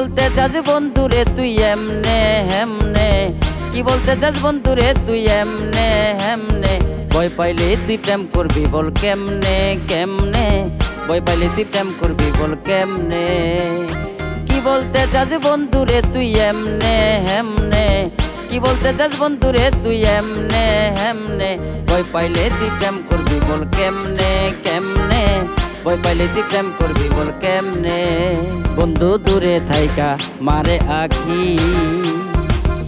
বলতে চাস বন্ধুরে তুই এমনে হেমনে? কি বলতে চাস বন্ধুরে তুই এমনে হেমনে? ভয় পাইলে তুই প্রেম করবি বল কেমনে কেমনে? ভয় পাইলে তুই প্রেম করবি বল কেমনে? কি বলতে চাস বন্ধুরে তুই এমনে হেমনে? কি বলতে চাস বন্ধুরে তুই এমনে হেমনে? ভয় পাইলে তুই প্রেম করবি বল কেমনে কেমনে? পাইলে তুই প্রেম করবি বল কেমনে? বন্ধু দূরে থাইকা, মারে আখি।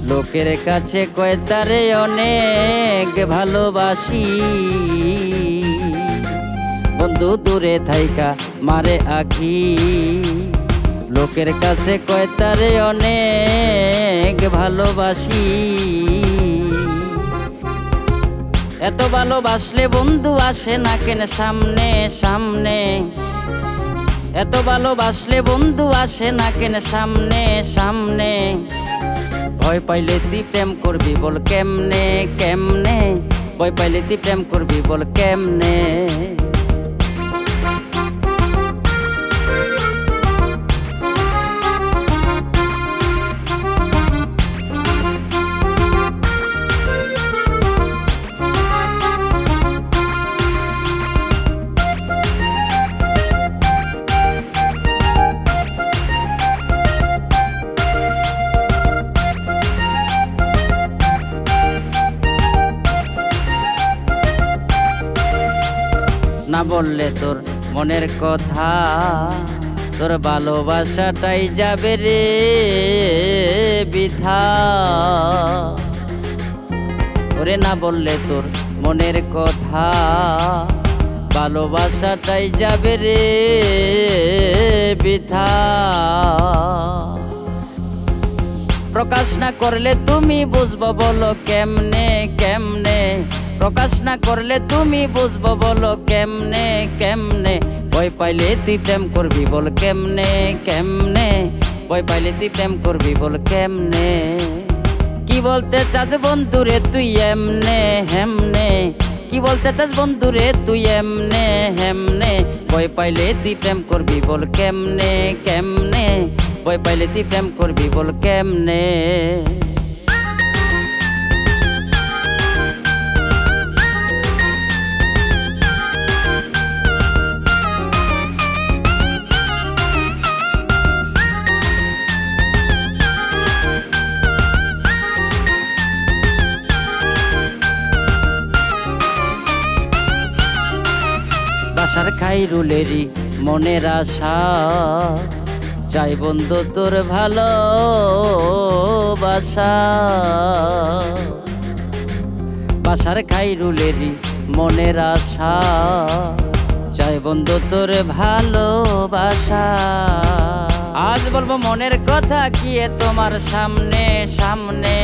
লোকের কাছে কয়, তারে অনেক ভালোবাসি। বন্ধু দূরে থাইকা, মারে আখি। লোকের কাছে কয়, তারে অনেক ভালোবাসি। এত ভালোবাসলে বন্ধু আসে না কেন? সামনে সামনে। এত ভালোবাসলে বন্ধু আসে না কেন? সামনে সামনে। ভয় পাইলে তুই প্রেম করবি বল কেমনে কেমনে? ভয় পাইলে তুই প্রেম করবি বল কেমনে? না বললে তোর মনের কথা, তোর ভালোবাসাটাই যাবে রে বিধা ওরে না বললে তোর মনের কথা, ভালোবাসাটাই যাবে রে বিধা প্রকাশ না করলে তুমি বুঝব বলো কেমনে কেমনে? প্রকাশ না করলে তুমি বুঝব বলো কেমনে কেমনে? ভয় পাইলে তুই প্রেম করবি বল কেমনে কেমনে? ভয় পাইলে তুই প্রেম করবি বল কেমনে? কি বলতে চাস বন্ধুরে তুই এমনে, হেমনে? কি বলতে চাস বন্ধুরে তুই এমনে, হেমনে? ভয় পাইলে তুই প্রেম করবি বল কেমনে কেমনে? ভয় পাইলে তুই প্রেম করবি বল কেমনে? বাসার খাই রুলেরই মনের আশা। চাই বন্ধু তোর ভালো বাসা বাসার খাই রুলেরই মনের আশা। চাই বন্ধু তোর ভালোবাসা। আজ বলব মনের কথা কি এ তোমার সামনে সামনে?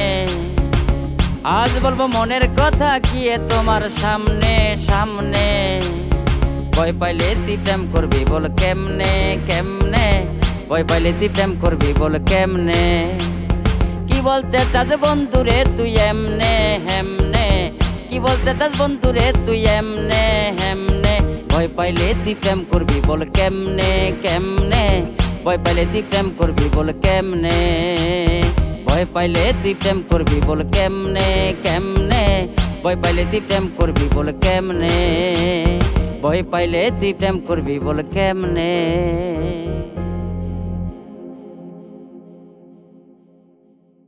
আজ বলব মনের কথা কি এ তোমার সামনে সামনে? ভয় পাইলে তুই প্রেম করবি, বল কেমনে কেমনে? ভয় পাইলে তুই প্রেম করবি, বল কেমনে? কি বলতে চাস বন্ধুরে তুই এমনে, হেমনে? কি বলতে চাস বন্ধুরে তুই এমনে, হেমনে? ভয় পাইলে তুই প্রেম করবি, বল কেমনে কেমনে? ভয় পাইলে তুই প্রেম করবি, বল কেমনে? ভয় পাইলে তুই প্রেম করবি, বল কেমনে কেমনে? ভয় পাইলে তুই প্রেম করবি, বল কেমনে? ভয় পাইলে তুই প্রেম করবি বল কেমনে?